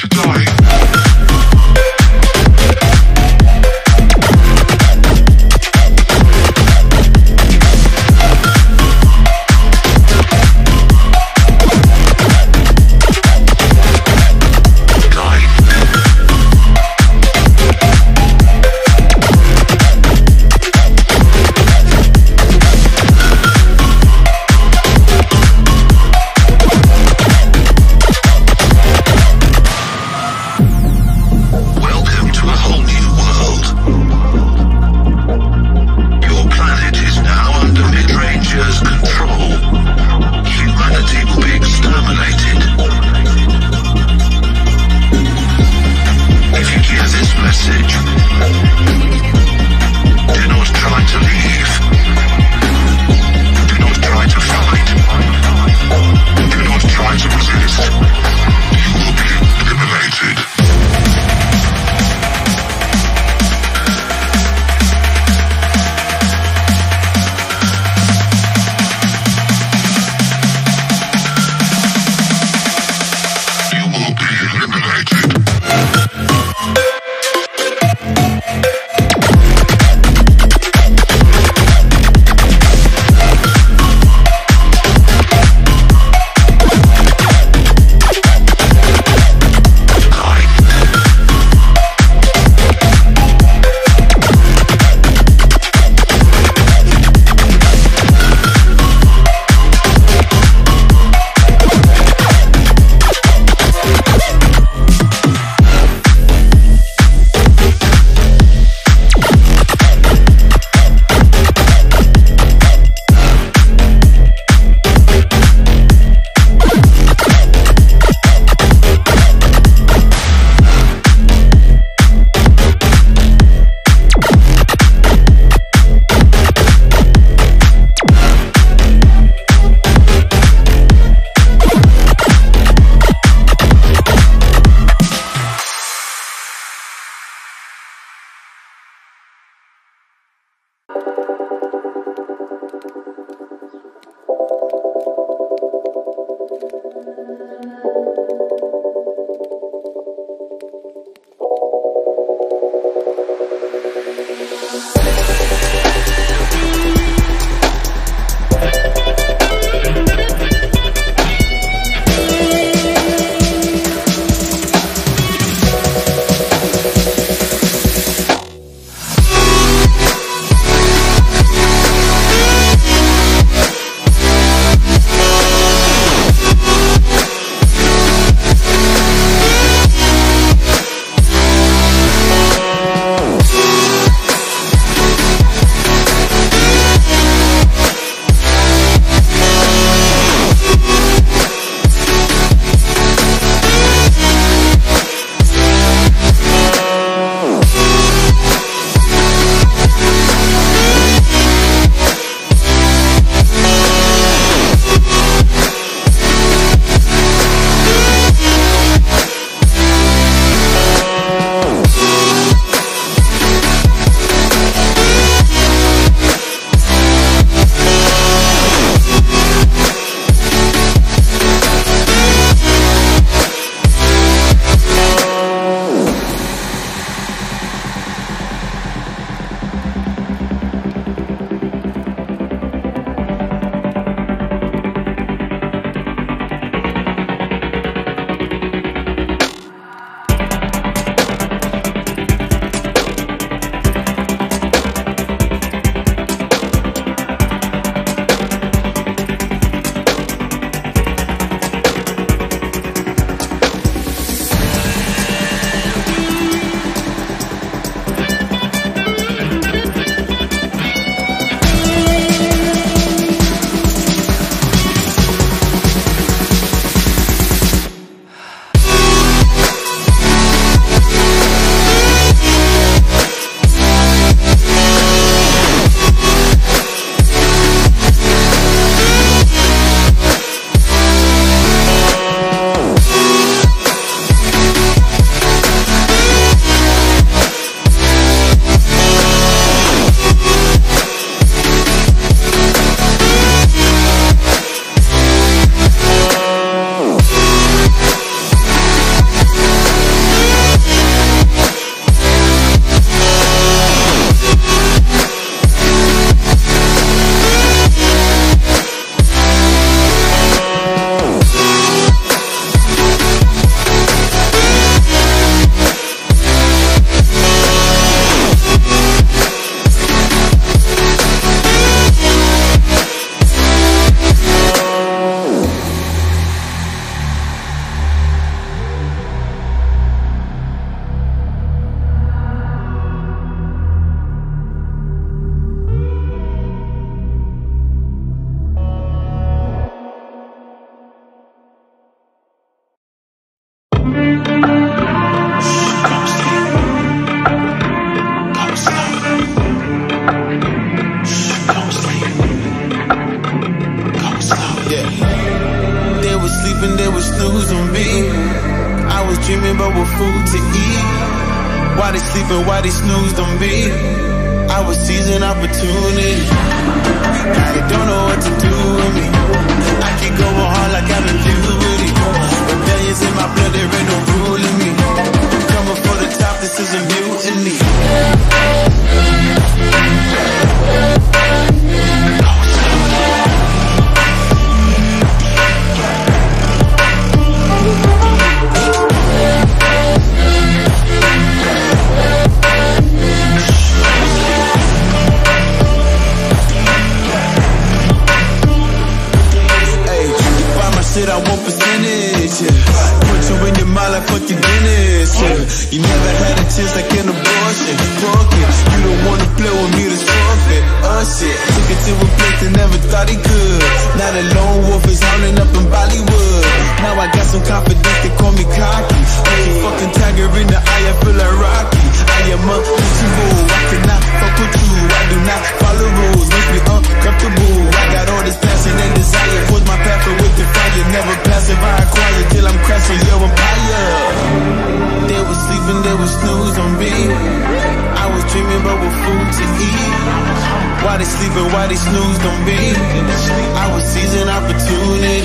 to die. Sleeping while they snoozed on me I was seizing opportunity. everybody good. Now the lone wolf is hounding up in Bollywood. Now I got some confidence, they call me cocky. Like a fucking tiger in the eye, I feel like Rocky. I am untouchable, I cannot fuck with you. I do not follow rules, makes me uncomfortable. I got all this passion and desire, force my path with the fire. Never passive, I acquire till I'm crashing. even why they don't be I was seizing opportunity.